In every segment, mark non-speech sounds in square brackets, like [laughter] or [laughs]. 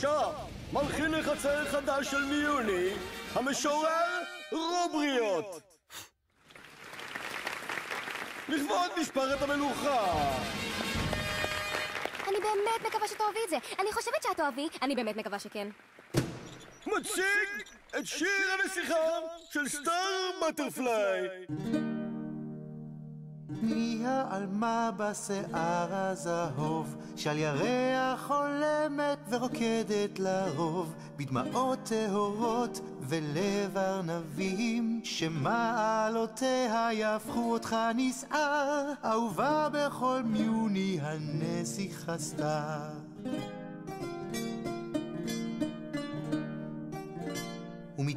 בבקשה, מלחין לחצר חדש של מיוני, המשורר רובריות. לכבוד משפחת המלוכה. אני באמת מקווה שתאהבי את זה. אני חושבת שאת תאהבי, אני באמת מקווה שכן. מציג את שיר הנסיכה של סטאר בטרפליי. העלמה בשיער הזהוב, שעל ירח חולמת ורוקדת לרוב, בדמעות טהורות ולב ארנבים, שמעלותיה יהפכו אותך נסער, אהובה בכל מיוני הנסיכה סתיו.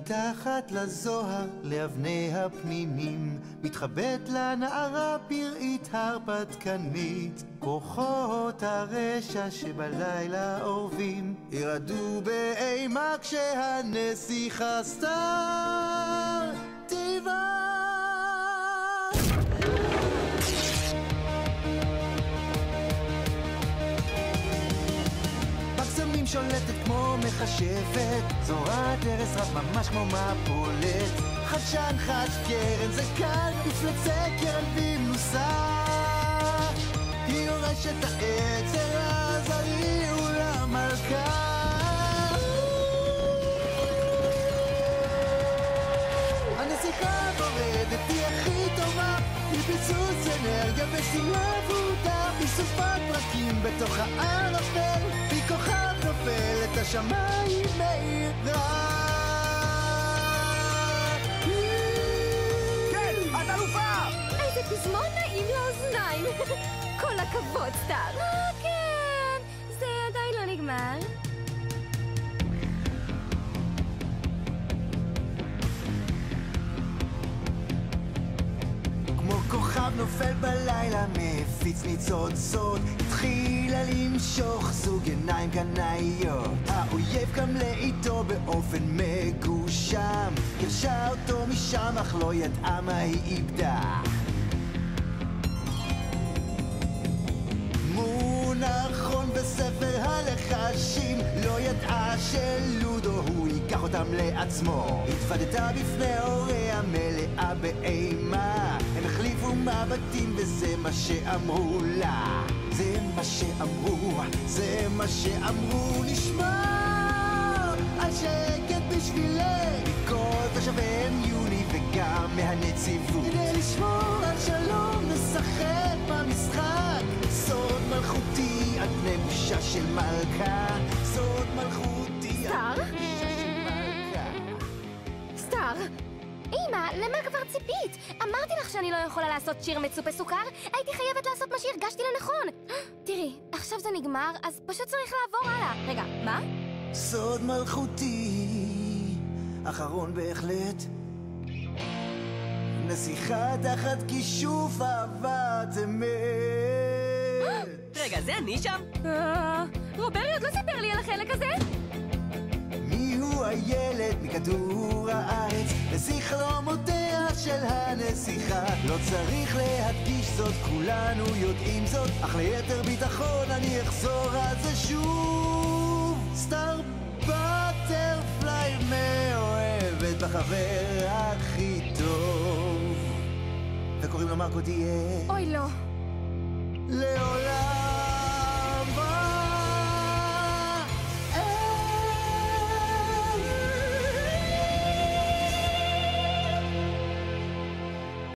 ומתחת לזוהר, לאבני הפנינים, מתחבאת לה נערה פראית הרפתקנית. כוחות הרשע שבלילה אורבים, ירעדו באימה כשהנסיכה סתר שולטת כמו מכשפת, זורעת ארס רב ממש כמו מפולת. חדשן חד קרן זה כאן, מפלצי קרן במנוסה. היא יורשת העצר הזרי ולמלכה. הנסיכה בורדת היא הכי טובה, היא פיצוץ אנרגיה ושמלה אבודה, היא סופת פרקים בתוך הערפל, היא כוכב נופל את השמיים מאירה. כן, את אלופה! איזה פזמון נעים לאוזניים. [laughs] כל הכבוד, סטאר. אה, כן, זה עדיין לא נגמר. כמו כוכב נופל בלילה, מפיץ ניצוצות, התחילה למשוך זוג עיניים קנאיות. האויב קם לאיתו באופן מגושם, גירשה אותו משם, אך לא ידעה מה היא איבדה. מונחון בספר הלחשים לא ידעה שלודו הוא ייקח אותם לעצמו. התוודתה בפני הוריה מלאה באימה. הם החליפו מבטים וזה מה שאמרו לה. זה מה שאמרו, זה מה שאמרו. נשמע על שקט בשבילך מכל תושבי יוני וגם מהנציבות. כדי לשמור על שלום נשחק במשחק. סוד מלכותי על פני בושה של מלכה. סוד מלכותי על סטאר? אמא, למה כבר ציפית? אמרתי לך שאני לא יכולה לעשות שיר מצופה סוכר? הייתי חייבת לעשות מה שהרגשתי לנכון. תראי, עכשיו זה נגמר, אז פשוט צריך לעבור הלאה. רגע, מה? סוד מלכותי אחרון בהחלט נסיכה תחת כישוף אהבת אמת [gasps] רגע, זה אני שם? אה, רוברי עוד לא סיפר לי על החלק הזה. מיהו הילד מכדור הנסיכה לא צריך להדגיש זאת, כולנו יודעים זאת אך ליתר ביטחון אני אחזור על זה שוב. סטאר בטרפליי מאוהבת בחבר הכי טוב. וקוראים לו מרקו תהיה אוי, לא. לעולם